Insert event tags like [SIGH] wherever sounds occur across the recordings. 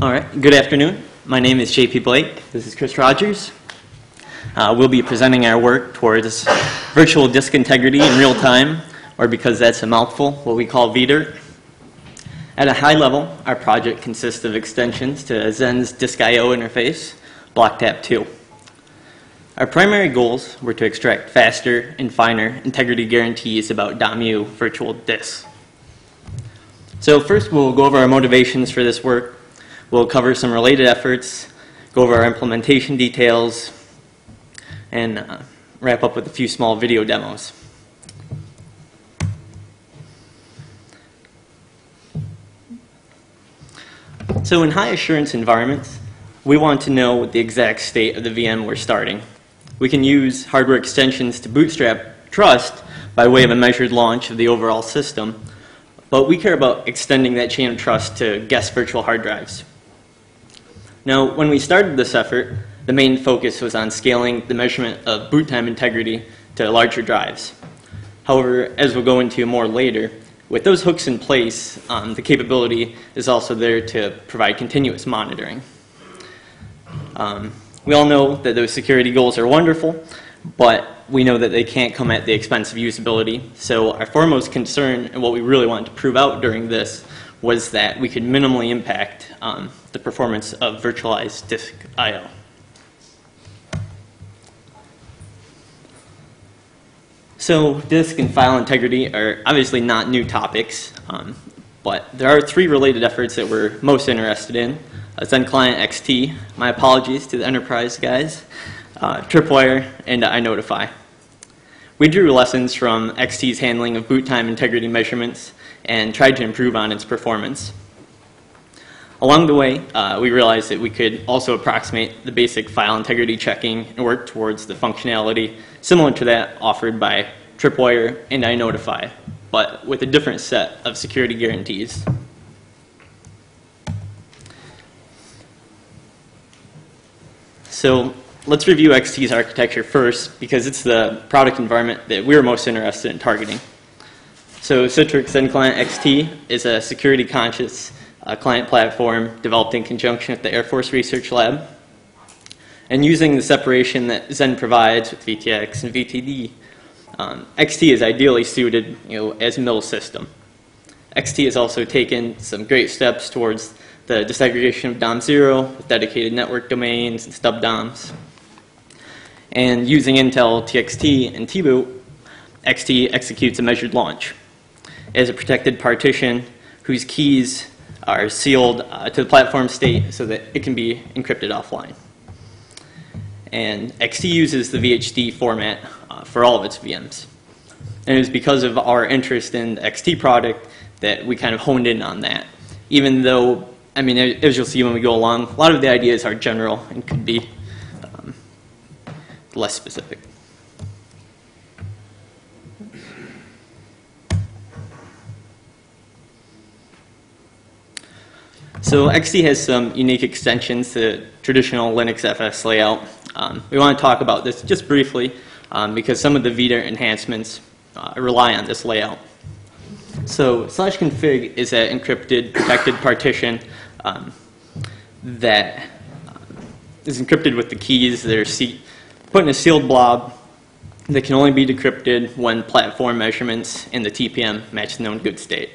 All right, good afternoon. My name is JP Blake. This is Chris Rogers. Uh, we'll be presenting our work towards virtual disk integrity in real time, or because that's a mouthful, what we call VDIRT. At a high level, our project consists of extensions to Xen's Disk I.O. interface, BlockTap 2. Our primary goals were to extract faster and finer integrity guarantees about DOMU virtual disks. So first we'll go over our motivations for this work. We'll cover some related efforts, go over our implementation details, and uh, wrap up with a few small video demos. So in high assurance environments, we want to know what the exact state of the VM we're starting. We can use hardware extensions to bootstrap trust by way of a measured launch of the overall system, but we care about extending that chain of trust to guest virtual hard drives. Now, when we started this effort, the main focus was on scaling the measurement of boot time integrity to larger drives. However, as we'll go into more later, with those hooks in place, um, the capability is also there to provide continuous monitoring. Um, we all know that those security goals are wonderful, but we know that they can't come at the expense of usability. So our foremost concern and what we really wanted to prove out during this was that we could minimally impact um, the performance of virtualized disk I.O. So disk and file integrity are obviously not new topics, um, but there are three related efforts that we're most interested in. Uh, Xen Client XT, my apologies to the enterprise guys, uh, Tripwire, and iNotify. We drew lessons from XT's handling of boot time integrity measurements and tried to improve on its performance. Along the way, uh, we realized that we could also approximate the basic file integrity checking and work towards the functionality similar to that offered by Tripwire and iNotify, but with a different set of security guarantees. So let's review XT's architecture first because it's the product environment that we're most interested in targeting. So Citrix Xen Client XT is a security conscious uh, client platform developed in conjunction with the Air Force Research Lab. And using the separation that Xen provides with VTX and VTD, um, XT is ideally suited you know, as a middle system. XT has also taken some great steps towards the disaggregation of DOM0 with dedicated network domains and stub DOMs. And using Intel TXT and TBoot, XT executes a measured launch as a protected partition whose keys are sealed uh, to the platform state so that it can be encrypted offline. And XT uses the VHD format uh, for all of its VMs. And it was because of our interest in the XT product that we kind of honed in on that. Even though, I mean, as you'll see when we go along, a lot of the ideas are general and could be um, less specific. So XT has some unique extensions to traditional Linux FS layout. Um, we want to talk about this just briefly um, because some of the VDIRT enhancements uh, rely on this layout. So slash config is an encrypted protected partition um, that uh, encrypted with the keys that are put in a sealed blob that can only be decrypted when platform measurements in the TPM match the known good state.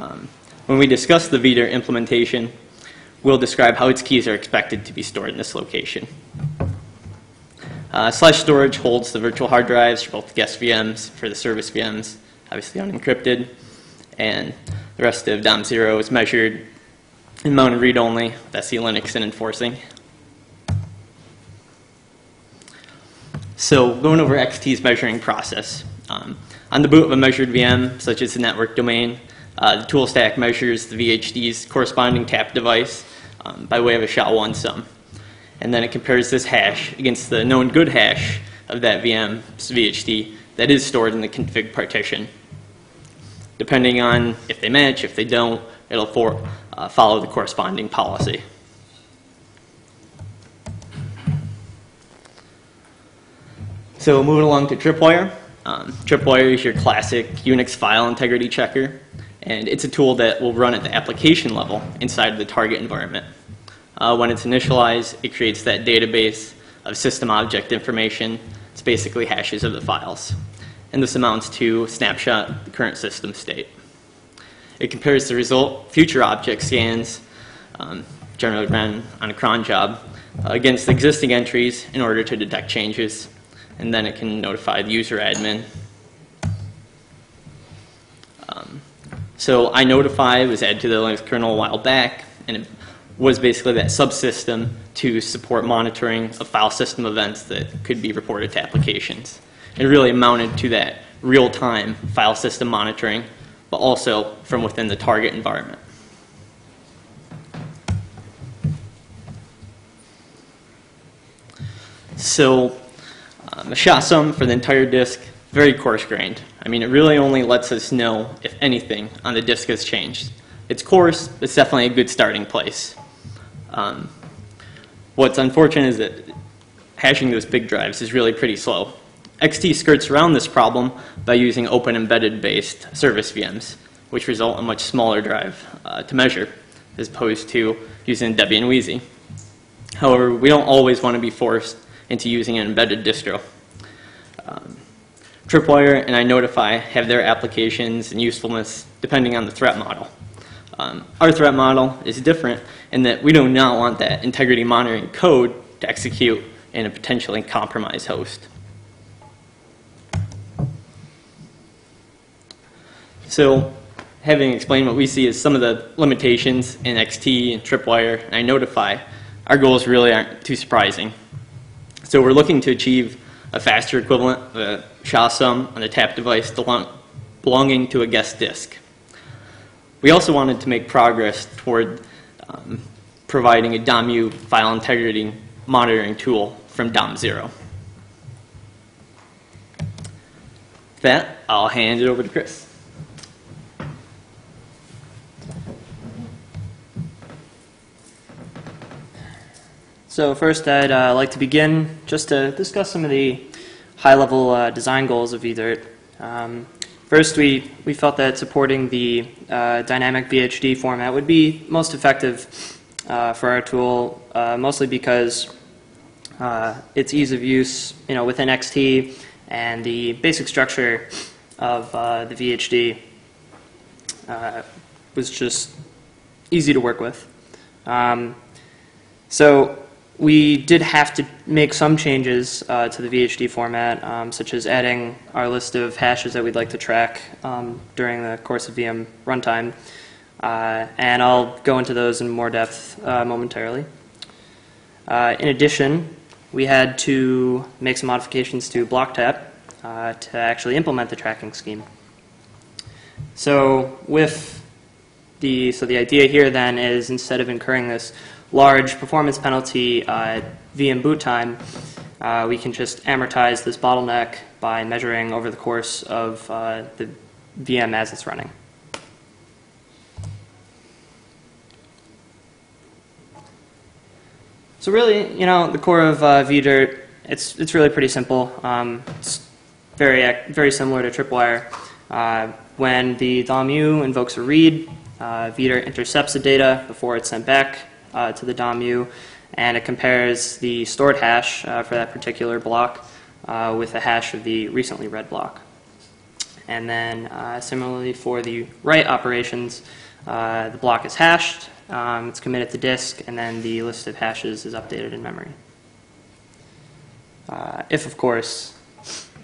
Um, when we discuss the VDIRT implementation, we'll describe how its keys are expected to be stored in this location. Uh, slash storage holds the virtual hard drives for both guest VMs, for the service VMs, obviously unencrypted, and the rest of DOM0 is measured and mounted read-only with SE Linux and enforcing. So going over XT's measuring process. Um, on the boot of a measured VM, such as the network domain, the tool stack measures the VHD's corresponding tap device um, by way of a SHA-1 sum. And then it compares this hash against the known good hash of that VM's VHD that is stored in the config partition. Depending on if they match, if they don't, it'll for, uh, follow the corresponding policy. So moving along to Tripwire. Um, Tripwire is your classic Unix file integrity checker And it's a tool that will run at the application level inside of the target environment. Uh, when it's initialized, it creates that database of system object information. It's basically hashes of the files. And this amounts to snapshot the current system state. It compares the result, future object scans, um, generally run on a cron job, uh, against existing entries in order to detect changes. And then it can notify the user admin. So iNotify was added to the Linux kernel a while back, and it was basically that subsystem to support monitoring of file system events that could be reported to applications. It really amounted to that real-time file system monitoring, but also from within the target environment. So um, the SHA-SUM for the entire disk, very coarse-grained. I mean, it really only lets us know anything on the disk has changed. It's coarse, it's definitely a good starting place. Um, what's unfortunate is that hashing those big drives is really pretty slow. XT skirts around this problem by using open embedded based service VMs, which result in a much smaller drive uh, to measure as opposed to using Debian Wheezy. However, we don't always want to be forced into using an embedded distro. Um, Tripwire and iNotify have their applications and usefulness depending on the threat model. Um, our threat model is different in that we do not want that integrity monitoring code to execute in a potentially compromised host. So having explained what we see as some of the limitations in XT and Tripwire and iNotify, our goals really aren't too surprising. So we're looking to achieve a faster equivalent of a SHA-SUM on a tap device belonging to a guest disk. We also wanted to make progress toward um, providing a DOMU file integrity monitoring tool from DOM0. With that, I'll hand it over to Chris. So first, I'd uh, like to begin just to discuss some of the high-level uh, design goals of vDirt. Um, first, we, we felt that supporting the uh, dynamic VHD format would be most effective uh, for our tool, uh, mostly because uh, its ease of use you know, within XT and the basic structure of the VHD was just easy to work with. Um, so we did have to make some changes uh, to the VHD format, um, such as adding our list of hashes that we'd like to track um, during the course of VM runtime. Uh, and I'll go into those in more depth uh, momentarily. Uh, in addition, we had to make some modifications to BlockTap uh, to actually implement the tracking scheme. So with the so the idea here then is instead of incurring this large performance penalty uh, VM boot time, uh, we can just amortize this bottleneck by measuring over the course of uh, the VM as it's running. So really, you know, the core of uh, VDirt, it's, it's really pretty simple. Um, it's very, very similar to Tripwire. Uh, when the DOMU invokes a read, uh, VDirt intercepts the data before it's sent back uh, to the DOMU, and it compares the stored hash uh, for that particular block uh, with the hash of the recently read block. And then uh, similarly for the write operations, uh, the block is hashed, um, it's committed to disk, and then the list of hashes is updated in memory. If, of course,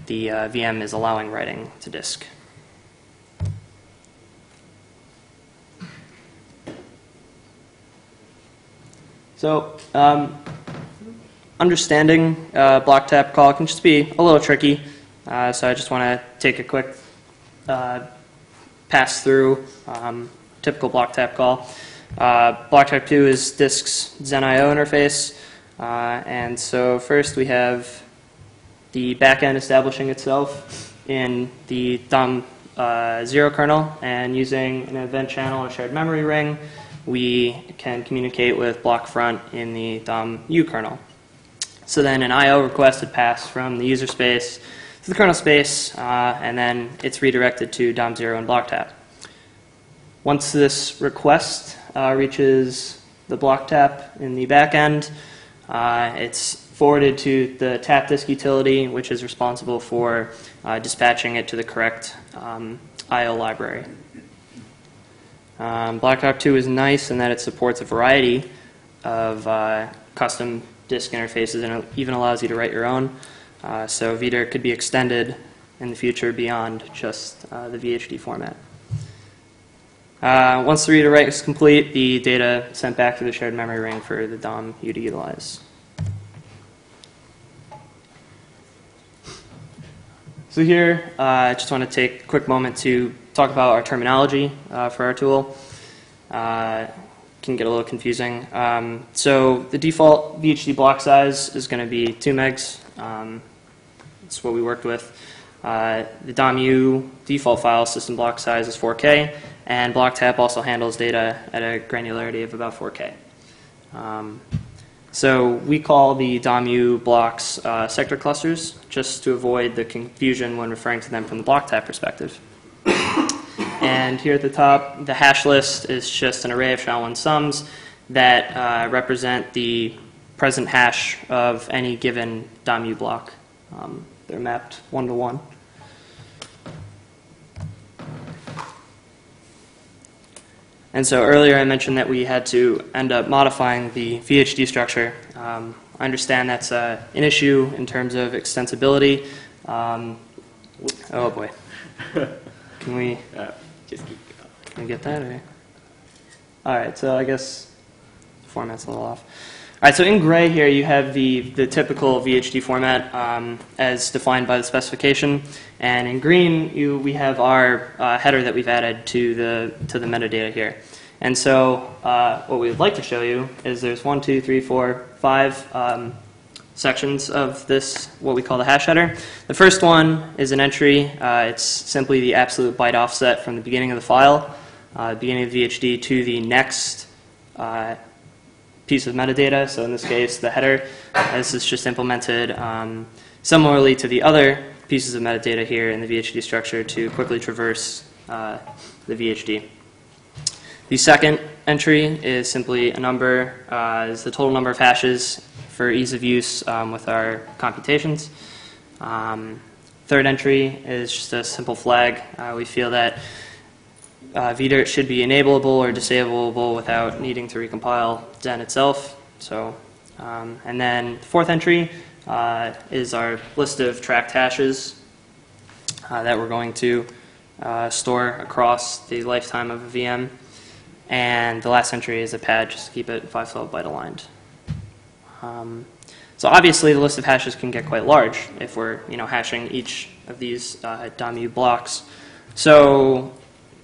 the VM is allowing writing to disk. So um, understanding uh, block tap call can just be a little tricky. Uh, so I just want to take a quick uh, pass through um, typical block tap call. Uh, block tap 2 is disk's XenIO interface. Uh, and so first we have the backend establishing itself in the DOM uh, 0 kernel and using an event channel or shared memory ring we can communicate with block front in the DOM U kernel. So then an I.O. request would pass from the user space to the kernel space, uh, and then it's redirected to DOM0 and BlockTap. Once this request uh, reaches the block tap in the back end, uh, it's forwarded to the tap disk utility, which is responsible for uh, dispatching it to the correct um, IO library. Um, BlockTap 2 is nice in that it supports a variety of uh, custom disk interfaces and it even allows you to write your own. Uh, so VDIRT could be extended in the future beyond just uh, the VHD format. Uh, once the read or write is complete, the data sent back to the shared memory ring for the DOM U to utilize. So here, uh, I just want to take a quick moment to talk about our terminology uh, for our tool. Uh, can get a little confusing. Um, so the default VHD block size is going to be 2 megs. Um, that's what we worked with. Uh, the DOM-U default file system block size is 4K, and BlockTap also handles data at a granularity of about 4K. Um, so we call the DOM-U blocks uh, sector clusters just to avoid the confusion when referring to them from the BlockTap perspective. And here at the top, the hash list is just an array of SHA-1 sums that uh, represent the present hash of any given DOM-U block. Um, they're mapped one to one. And so earlier I mentioned that we had to end up modifying the VHD structure. Um, I understand that's uh, an issue in terms of extensibility. Um, oh boy. [LAUGHS] Can we, just keep going. can get that? All right, so I guess the format's a little off. All right, so in gray here you have the, the typical VHD format um, as defined by the specification, and in green you, we have our uh, header that we've added to the, to the metadata here. And so uh, what we would like to show you is there's one, two, three, four, five um, sections of this, what we call the hash header. The first one is an entry. Uh, it's simply the absolute byte offset from the beginning of the file, uh, beginning of the VHD, to the next uh, piece of metadata. So in this case, the header. This is just implemented um, similarly to the other pieces of metadata here in the VHD structure to quickly traverse uh, the VHD. The second entry is simply a number, uh, is the total number of hashes for ease of use um, with our computations. Um, third entry is just a simple flag. Uh, we feel that uh, VDIRT should be enableable or disableable without needing to recompile Xen itself. So, um, and then the fourth entry uh, is our list of tracked hashes uh, that we're going to uh, store across the lifetime of a VM. And the last entry is a pad just to keep it 512 byte aligned. Um, so obviously the list of hashes can get quite large if we're you know hashing each of these uh, DOM-U blocks. So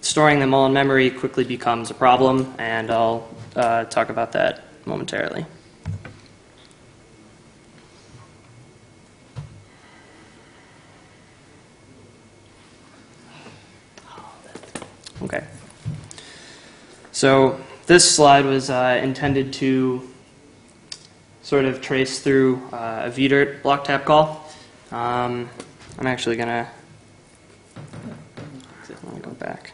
storing them all in memory quickly becomes a problem, and I'll uh, talk about that momentarily. Okay. So this slide was uh, intended to sort of trace through uh, a VDIRT block tap call. Um, I'm actually going to go back.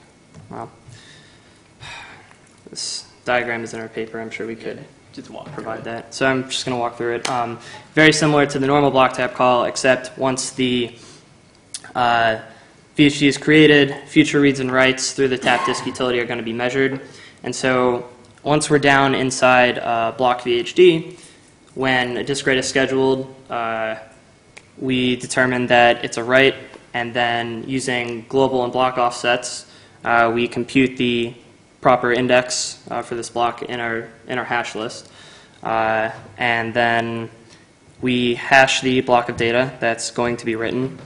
Wow. This diagram is in our paper. I'm sure we could Just walk. provide that. So I'm just going to walk through it. Um, very similar to the normal block tap call, except once the uh, VHD is created, future reads and writes through the tap disk utility are going to be measured. And so once we're down inside uh, block VHD, when a disk write is scheduled, uh, we determine that it's a write, and then using global and block offsets, uh, we compute the proper index uh, for this block in our in our hash list, uh, and then we hash the block of data that's going to be written,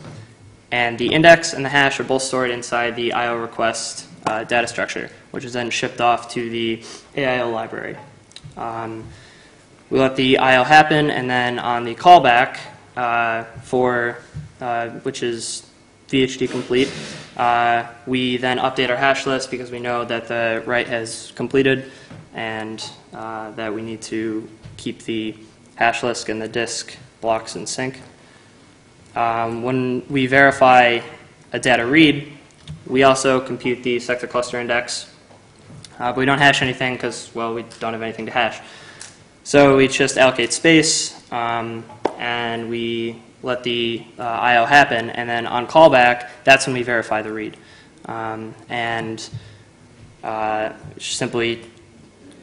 and the index and the hash are both stored inside the IO request uh, data structure, which is then shipped off to the AIO library. Um, we let the IO happen, and then on the callback uh, for uh, which is VHD complete, uh, we then update our hash list because we know that the write has completed, and uh, that we need to keep the hash list and the disk blocks in sync. Um, when we verify a data read, we also compute the sector cluster index uh, but we don't hash anything because, well, we don't have anything to hash. So we just allocate space, um, and we let the uh, I/O happen, and then on callback, that's when we verify the read, um, and uh, simply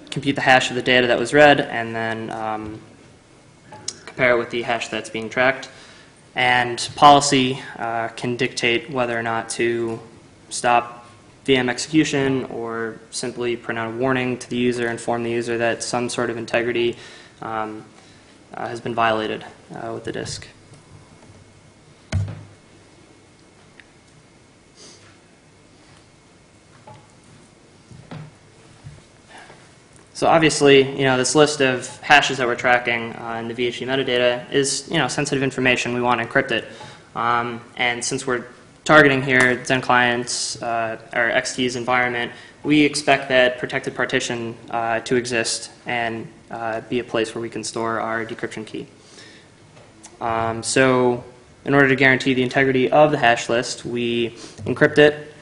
compute the hash of the data that was read, and then um, compare it with the hash that's being tracked. And policy uh, can dictate whether or not to stop VM execution or simply print out a warning to the user, inform the user that some sort of integrity um, uh, has been violated uh, with the disk. So obviously, you know, this list of hashes that we're tracking uh, in the VHD metadata is, you know, sensitive information. We want to encrypt it. Um, and since we're targeting here Xen clients uh, or XT's environment, we expect that protected partition uh, to exist and uh, be a place where we can store our decryption key. Um, so in order to guarantee the integrity of the hash list, we encrypt it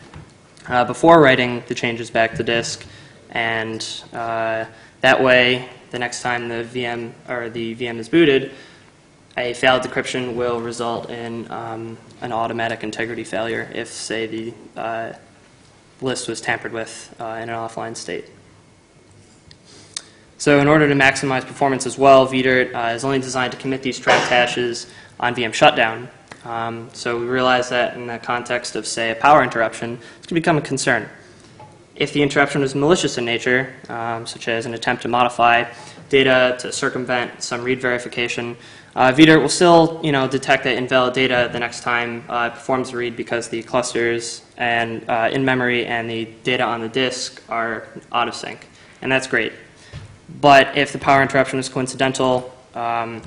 uh, before writing the changes back to disk, and uh, that way, the next time the VM or the VM is booted, a failed decryption will result in um, an automatic integrity failure if, say, the uh, list was tampered with uh, in an offline state. So in order to maximize performance as well, vdirt uh, is only designed to commit these tracked hashes on VM shutdown. Um, so we realize that in the context of, say, a power interruption, this can become a concern. If the interruption was malicious in nature, um, such as an attempt to modify data to circumvent some read verification, uh, vdirt will still, you know, detect that invalid data the next time uh, it performs a read because the clusters and uh, in memory and the data on the disk are out of sync, and that's great. But if the power interruption is coincidental, um,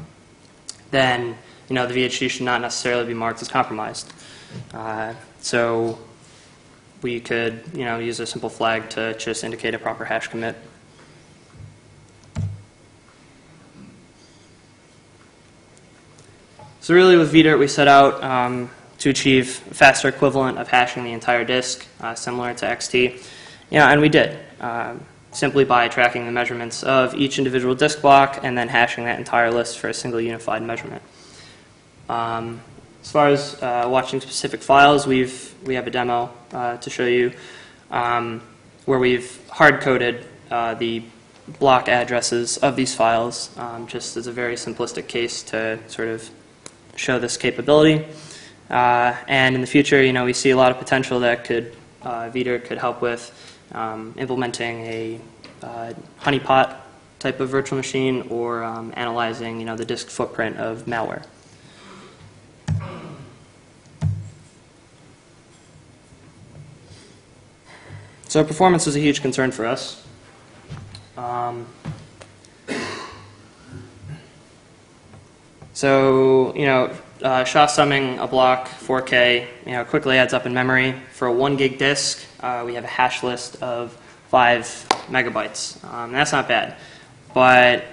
then you know the VHD should not necessarily be marked as compromised. Uh, so we could, you know, use a simple flag to just indicate a proper hash commit. So really with vdirt we set out um, to achieve a faster equivalent of hashing the entire disk, uh, similar to XT. Yeah, and we did, um, simply by tracking the measurements of each individual disk block and then hashing that entire list for a single unified measurement. Um, as far as uh, watching specific files, we've, we have a demo uh, to show you um, where we've hard-coded uh, the block addresses of these files, um, just as a very simplistic case to sort of show this capability. Uh, and in the future, you know, we see a lot of potential that could, uh, vdirt could help with um, implementing a uh, honeypot type of virtual machine or um, analyzing, you know, the disk footprint of malware. So performance is a huge concern for us. Um, so, you know, uh, SHA summing a block 4K, you know, quickly adds up in memory. For a one gig disk, uh, we have a hash list of five megabytes. Um, that's not bad. But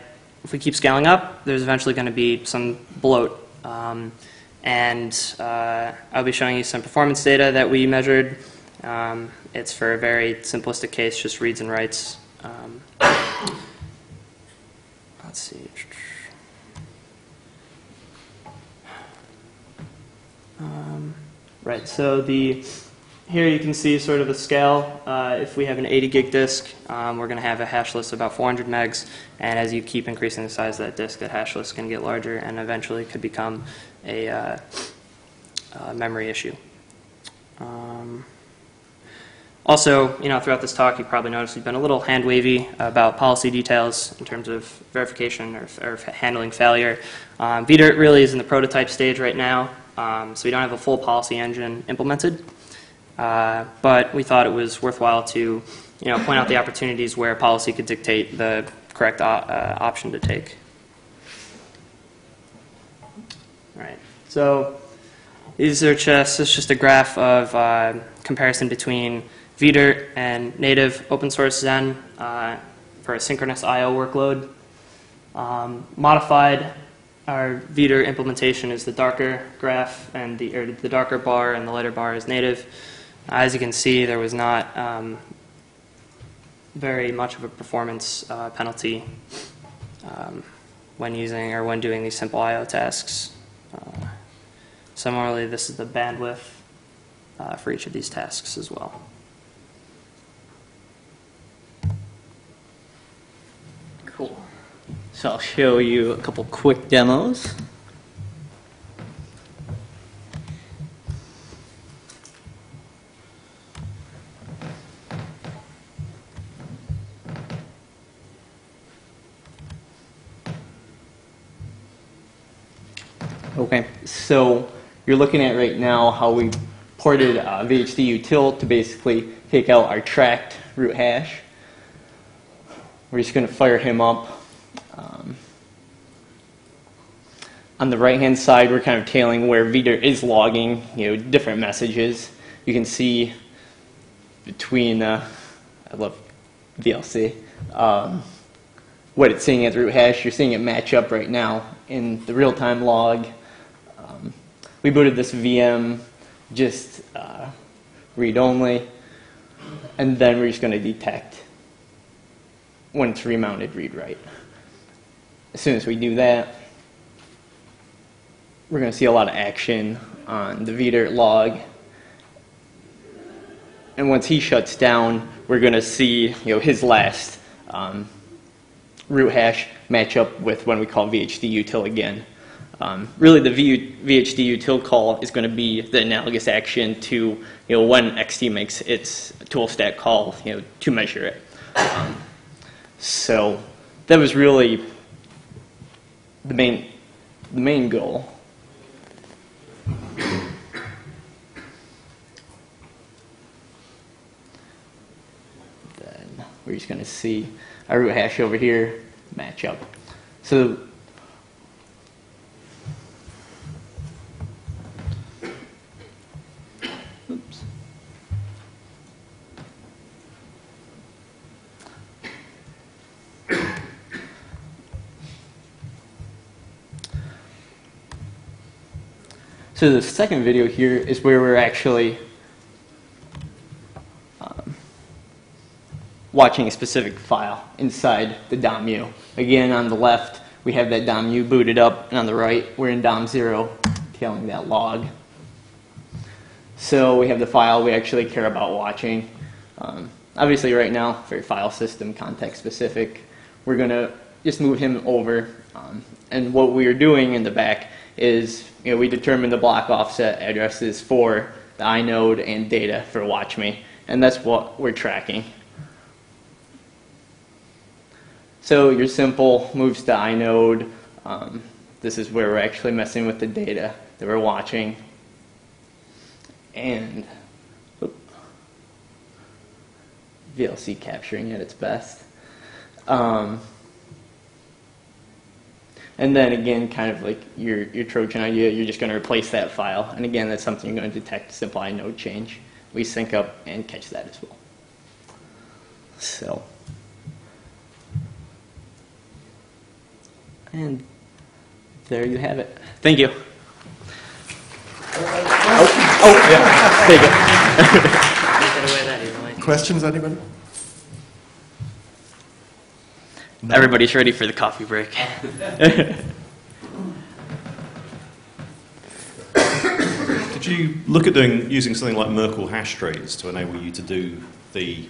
if we keep scaling up, there's eventually going to be some bloat. Um, and uh, I'll be showing you some performance data that we measured. Um, it's for a very simplistic case, just reads and writes. Um, let's see. Um, right, so the here you can see sort of the scale. Uh, if we have an 80 gig disk, um, we're going to have a hash list of about 400 megs, and as you keep increasing the size of that disk, that hash list can get larger and eventually could become a, uh, a memory issue. Um, also, you know, throughout this talk, you probably noticed we've been a little hand wavy about policy details in terms of verification or, or handling failure. Um, vdirt really is in the prototype stage right now, um, so we don't have a full policy engine implemented. Uh, but we thought it was worthwhile to, you know, point out the opportunities where policy could dictate the correct uh, option to take. All right. So these are just it's just a graph of uh, comparison between vdirt and native open source Xen uh, for a synchronous I/O workload. Um, modified, our vdirt implementation is the darker graph, and the or the darker bar and the lighter bar is native. As you can see, there was not um, very much of a performance uh, penalty um, when using or when doing these simple I/O tasks. Uh, Similarly, this is the bandwidth uh, for each of these tasks as well. So I'll show you a couple quick demos. Okay, so you're looking at right now how we ported uh, VHD util to basically take out our tracked root hash. We're just going to fire him up. Um, on the right hand side, we're kind of tailing where VDIR is logging, you know, different messages. You can see between, uh, I love VLC, um, what it's seeing as root hash. You're seeing it match up right now in the real time log. Um, we booted this VM just uh, read only, and then we're just going to detect when it's remounted read write. As soon as we do that, we're going to see a lot of action on the VDIR log. And once he shuts down, we're going to see you know, his last um, root hash match up with when we call VHD util again. Um, really, the VHD util call is going to be the analogous action to you know, when XT makes its tool stack call you know, to measure it. Um, so that was really the main, the main goal. Then we're just going to see our root hash over here match up. So So the second video here is where we're actually um, watching a specific file inside the DOM-U. Again, on the left, we have that DOM-U booted up, and on the right, we're in DOM0, tailing that log. So we have the file we actually care about watching. Um, obviously, right now, very file system context specific. We're going to just move him over. Um, and what we are doing in the back is you know, we determine the block offset addresses for the inode and data for WatchMe, and that's what we're tracking. So your simple moves to inode. Um, this is where we're actually messing with the data that we're watching. And VLC capturing at its best. Um, and then again, kind of like your, your Trojan idea, you're just going to replace that file. And again, that's something you're going to detect simple inode change. We sync up and catch that as well. So, and there you have it. Thank you. Oh, oh yeah. There you go. Questions, anybody? Everybody's ready for the coffee break. [LAUGHS] Did you look at doing using something like Merkle hash trees to enable you to do the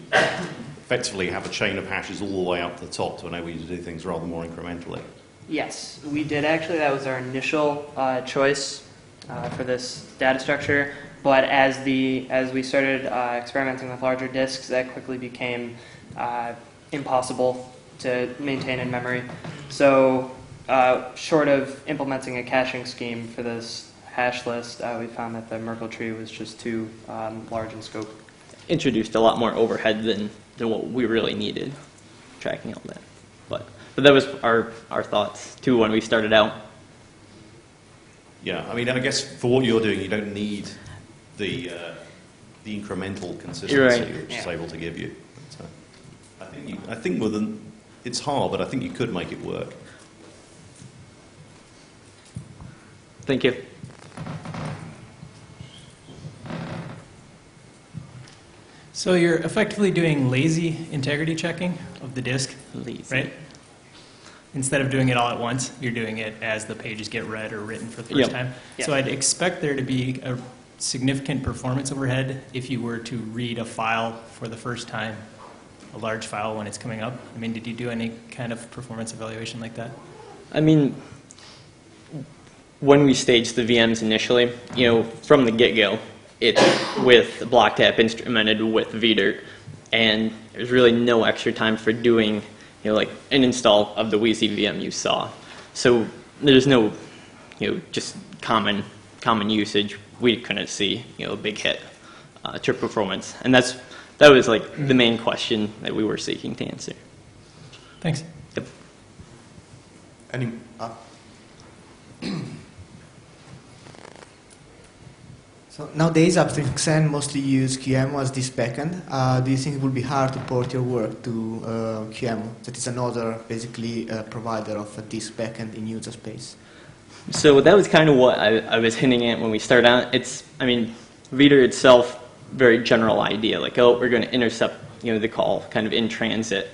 effectively have a chain of hashes all the way up to the top to enable you to do things rather more incrementally? Yes, we did actually. That was our initial uh, choice uh, for this data structure. But as the as we started uh, experimenting with larger disks, that quickly became uh, impossible to maintain in memory. So, uh, short of implementing a caching scheme for this hash list, uh, we found that the Merkle tree was just too um, large in scope. Introduced a lot more overhead than, than what we really needed, tracking all that. But, but that was our, our thoughts too when we started out. Yeah, I mean, I guess for what you're doing, you don't need the uh, the incremental consistency right. which it's Yeah. able to give you. But, uh, I think you, I think with an, it's hard, but I think you could make it work. Thank you. So So you're effectively doing lazy integrity checking of the disk, Lazy. right? Instead of doing it all at once, you're doing it as the pages get read or written for the first Yep. time. Yep. So I'd expect there to be a significant performance overhead if you were to read a file for the first time, a large file when it's coming up. I mean, did you do any kind of performance evaluation like that? I mean, when we staged the VMs initially, you know, from the get-go, it's with block BlockTap instrumented with VDirt, and there's really no extra time for doing, you know, like an install of the Wheezy VM you saw. So there's no, you know, just common common usage. We couldn't see, you know, a big hit uh, to performance, and that's that was like the main question that we were seeking to answer. Thanks. Yep. Any, uh, So nowadays, Upstream Xen mostly use QEMU as this backend. Uh, do you think it would be hard to port your work to uh, QEMU, that is another basically uh, provider of a disk backend in user space? So that was kind of what I, I was hinting at when we started out. It's, I mean, Reader itself, very general idea, like, oh, we're going to intercept, you know, the call kind of in transit.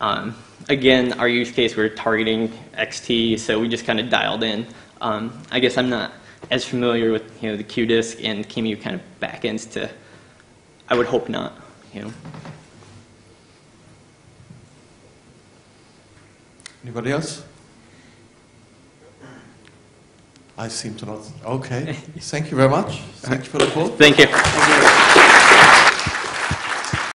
Um, again, our use case, we're targeting XT, so we just kind of dialed in. Um, I guess I'm not as familiar with, you know, the QDisk and QEMU kind of backends to, I would hope not, you know. anybody else? I seem to not. Okay. Thank you very much. Thank you for the call. Thank you.